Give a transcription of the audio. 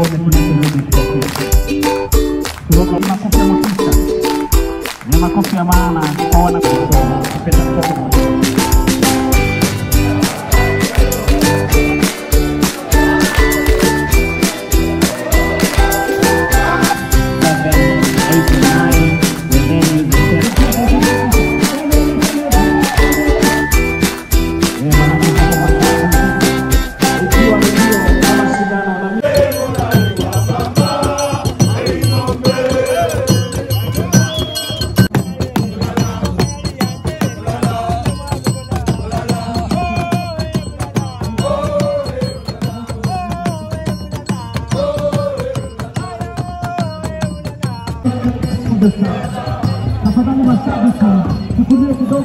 tuone kilichorudi kwa kweli. Tuone makofi ya motisha, ni makofi ya maana kwa wana kupenda kutoka ですか？高田沼さんですか迫力どう